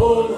Oh.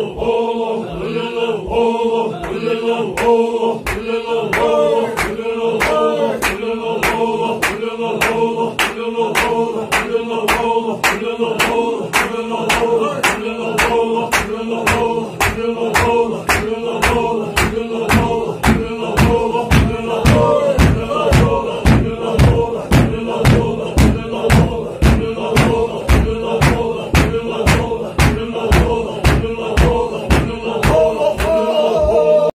oh. oh